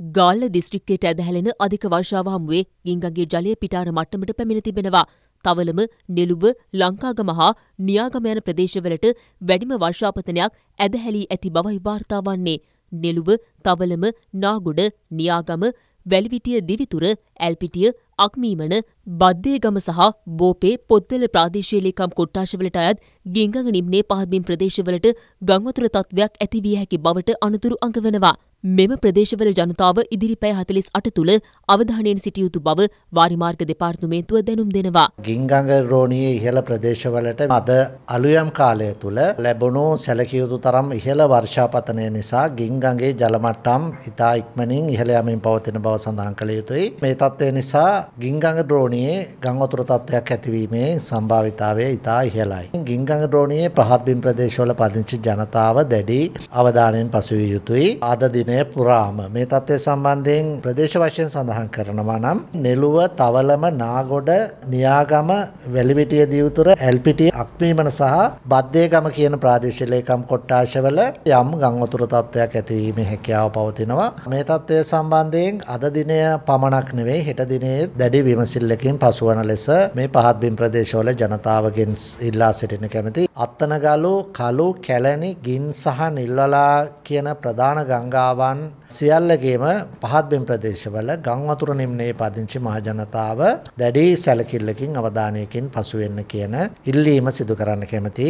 ගාල්ල දිස්ත්‍රික්කයට ඇදහැලෙන අධික වර්ෂාව හමුවේ ගිංගගේ ජලය පිටාර මට්ටමට පැමිණ තිබෙනවා. තවලම නෙළුව ලංකාගම හා නියාගම යන ප්‍රදේශවලට වැඩිම වර්ෂාපතනයක් ඇදහැලී ඇති බවයි වාර්තා වන්නේ. නෙළුව තවලම නාගොඩ නියාගම වැලිවිටිය දිවිතුර ඇල්පිටිය අක්මීමන බද්දේගම සහ බෝපේ පොත්තල ප්‍රාදේශීය ලේකම් කොට්ටාශවලට අයත් ගිංගඟ නිම්නේ පහත්බිම් ප්‍රදේශවලට ගංවතුර තත්ත්වයක් ඇතිවිය හැකි බවට අනතුරු අඟවනවා. මෙම ප්‍රදේශවල ජනතාව ඉදිරි පැය හතලිස් අට තුළ අවධානයෙන් සිටිය යුතු බව වාරිමාර්ග දෙපාර්තමේන්තුව දැනුම් දෙනවා. ගිංගඟ රෝණයේ ඉහළ ප්‍රදේශවලට අද අලුයම් කාලය තුළ ලැබුණු සැලකියයුතු තරම් ඉහළ වර්ෂාපතනය නිසා ගිංගගේ ජලමට්ටම් ඉතා ඉක්මනින් ඉහළ යමින් පවතින බව සඳහන් කළ යුතුයි. මේ තත්ත්වය නිසා ගිංගඟ ද්‍රෝණයේ ගංවතුර තත්ත්වයක් ඇතිවීමේ සම්භාවිතාවය ඉතා ඉහළයි. ගිංගඟ ද්‍රෝණයේ පහත්බිම් ප්‍රදේශවල පදිංචි ජනතාව දැඩි අවධානයෙන් පසුවිය යුතුයි. අද දින දිනය පුරාම. මේ තත්ත්වය සම්බන්ධයෙන් ප්‍රදේශ වශයෙන් සඳහන් කරනවා නම් නෙළුව තවලම නාගොඩ නියාගම වැලිවිටිය දියුතුර ඇල්පිටිය අක්මීමන සහ බද්දේගම කියන ප්‍රාදේශීය ලේකම් කොට්ටාශවල යම් ගංවතුර තත්ත්වයක් ඇතිවීමේ හැකියාව පවතිනවා. මේ තත්ත්වය සම්බන්ධයෙන් අද දිනය පමණක් නෙවෙයි හෙට දිනේ දැඩි විමසිල්ලකින් පසුවන ලෙස මේ පහත් බිම් ප්‍රදේශවල ජනතාවගෙන් ඉල්ලා සිටින කැමති අත්තනගලු කලු කැලණි ගින් සහ නිල්වලා කියන ප්‍රධාන ගංගාව ජනතාවන් සියල්ලගේම පහත්බෙන් ප්‍රදේශවල ගං වතුර නිම්නයේ පදිංචි මහජනතාව දැඩි සැලකිල්ලකින් අවධානයකින් පසුවෙන්න කියන ඉල්ලීම සිදු කරන්න කැමති.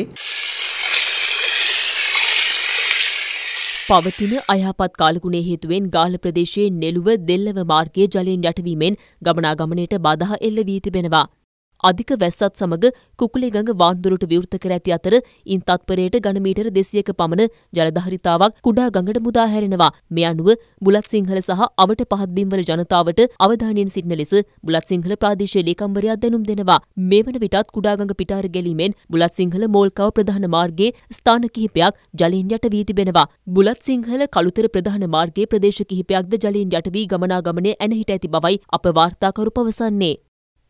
පවතින අයහපත් කාලගුණේ හේතුවෙන් ගාල ප්‍රදේශයේ නෙළුව දෙල්ලව මාර්ගයේ ජලයෙන් යටවීමෙන් ගමනාගමනයට බදහ එල්ල වී තිබෙනවා. අධික වැස්සත් සමග කුකුලේගඟ වාන්දුරට විවෘත කර ඇති අතර ඉන් තත්පරයට ඝනමීටර 200ක පමණ ජලධාරිතාවක් කුඩා ගඟට මුදා හැරෙනවා. මේ අනුව බුලත් සිංහල සහ අවට පහත් බිම්වල ජනතාවට අවධානයෙන් සිටින ලෙස බුලත් සිංහල ප්‍රාදේශීය ලේකම්වරයා දැනුම් දෙනවා. මේ වන විටත් කුඩා ගඟ පිටාර ගැලීමෙන් බුලත් සිංහල මෝල්කව ප්‍රධාන මාර්ගයේ ස්ථාන කිහිපයක් ජලයෙන් යට වී තිබෙනවා. බුලත් සිංහල කළුතර ප්‍රධාන මාර්ගයේ ප්‍රදේශ කිහිපයක්ද ජලයෙන් යට වී ගමනාගමනය ඇනහිට ඇති බවයි අප වාර්තාකරු පවසන්නේ.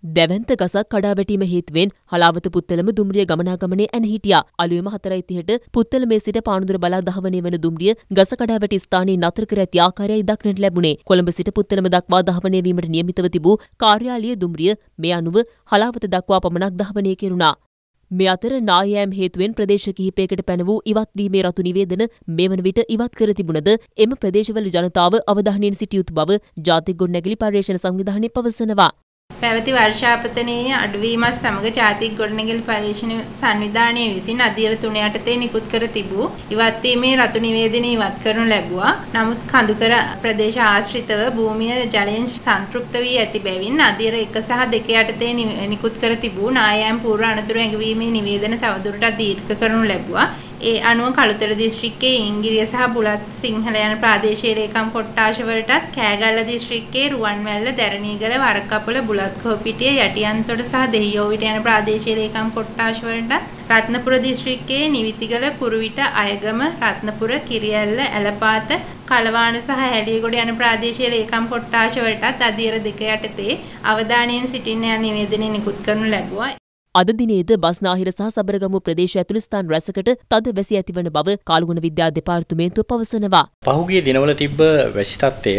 දැවන්ත ගසක් කඩාවැටීම හේතුවෙන් හලාවත පුත්තලම දුම්රිය ගමනාගමනේ ඇන හිටියා. අලුයම හතරයි තිහට පුත්තල මේ සිට පානුදුර බලා දහවනය වන දුම්රිය ගස කඩාවැටි ස්ථානයේ නතර කර ඇති ආකාරයයි දක්නට ලැබුණේ. කොළඹ සිට පුත්තලම දක්වා දහවනය වීමට නියමිතව තිබූ කාර්යාලීය දුම්රිය මේ අනුව හලාවත දක්වා පමණක් දහවනය කෙරුණා. මේ අතර නායෑම් හේතුවෙන් ප්‍රදේශ කිහිපයකට පැන වූ ඉවත්වීමේ රතු නිවේදන මෙවන විට ඉවත් කර තිබුණද එම ප්‍රදේශවල ජනතාව අවධානයෙන් සිටිය යුතු බව ජාතික ගොඩනැගිලි පර්යේෂණ සංවිධානය පවසනවා. පැවති වර්ෂාපතනයේ අඩුවීමත් සමග ජාතික ගොඩනැගිලි පරීක්ෂණ සංවිධානය විසින් අධීර 3 යටතේ නිකුත් කර තිබූ ඉවත් වීමේ රතු නිවේදනය ඉවත් කරනු ලැබුවා. නමුත් කඳුකර ප්‍රදේශ ආශ්‍රිතව භූමිය ජලයෙන් සංතෘප්ත වී ඇති බැවින් අධීර 1 සහ 2 යටතේ නිකුත් කර තිබූ නායම් පූර්ව අනතුරු ඇඟවීමේ නිවේදන තවදුරටත් දීර්ඝ කරනු ලැබුවා. ඒ අනුව කළුතර දිස්ත්‍රික්කයේ ඉංගිරිය සහ බුලත් සිංහල යන ප්‍රාදේශීය ලේකම් කොට්ටාශ වලටත් කෑගල්ල දිස්ත්‍රික්කයේ රුවන්වැල්ල දැරණීගල වරකපොළ බුලත් කෝපිටිය යටියන්තොට සහ දෙහියෝවිට යන ප්‍රාදේශීය ලේකම් කොට්ටාශ වලට රත්නපුර දිස්ත්‍රික්කයේ නිවිතිගල කුරුවිට අයගම රත්නපුර කිරියැල්ල ඇලපාත කලවාන සහ හැලියගොඩ යන ප්‍රාදේශීය ලේකම් කොට්ටාශ වලටත් අධීර දෙක යටතේ අවධානයෙන් සිටින්න යන නිවේදනය නිකුත් කරනු ලැබුවා. අද දිනේද බස්නාහිර සහ සබරගමු ප්‍රදේශ ඇතුළු ස්ථාන රැසකට තද වැසි ඇතිවන බව කාලගුණ විද්‍යා දෙපාර්තමේන්තුව පවසනවා. පහුගිය දිනවල තිබ්බ වැසි තත්ත්වය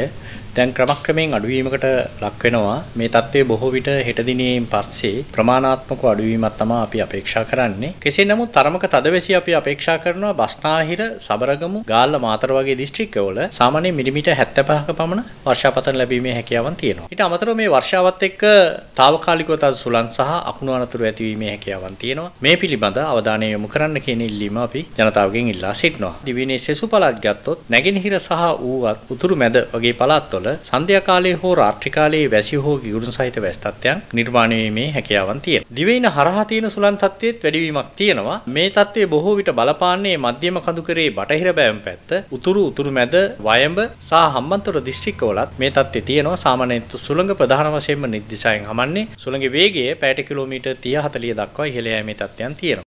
දැන් ක්‍රමක්‍රමයෙන් අඩුවීමකට ලක් වෙනවා. මේ தත්ත්වය බොහෝ විට හෙට දිනේන් පස්සේ ප්‍රමාණාත්මක අඩුවීමක් තමයි අපි අපේක්ෂා කරන්නේ. කෙසේ නමුත් තරමක තදවැසි අපි අපේක්ෂා කරනවා බස්නාහිර, සබරගමු, ගාල්ල, මාතර වගේ දිස්ත්‍රික්කවල සාමාන්‍ය මිලිමීටර් 75ක පමණ වර්ෂාපතන ලැබීමේ හැකියාවන් තියෙනවා. ඊට අමතරව මේ වර්ෂාවත් එක්ක తాවකාලිකව තද සුළං සහ අකුණු අනතුරු ඇතිවීමේ හැකියාවන් තියෙනවා. මේ පිළිබඳ අවධානය යොමු කරන්න කියන ඉල්ලීම අපි ජනතාවගෙන් ඉල්ලා සිටිනවා. දිවිනේ සෙසු පළාත් ගත්තොත් නැගෙනහිර සහ ඌවත් උතුරු මැද වගේ පළාත්වල සන්ධ්‍යා කාලයේ හෝ රාත්‍රී කාලයේ වැසි හෝ ගිගුරුන් සහිත වැස් තත්ත්වයන් නිර්මාණය වීමේ හැකියාවන් තියෙනවා. දිවයින හරහා තියෙන සුළං තත්ත්වයේත් වැඩිවීමක් තියෙනවා. මේ තත්ත්වය බොහෝ විට බලපාන්නේ මධ්‍යම කඳුකරේ බටහිර බෑම් පැත්ත, උතුරු උතුරු මැද, වයඹ සහ හම්බන්තොට දිස්ත්‍රික්කවලත් මේ තත්ත්වය තියෙනවා. සාමාන්‍යයෙන් සුළඟ ප්‍රධාන වශයෙන්ම නිර්දිශයෙන් හමන්නේ සුළඟේ වේගය පැයට කිලෝමීටර් 30 40 දක්වා ඉහළ යෑමේ තත්ත්වයන් තියෙනවා.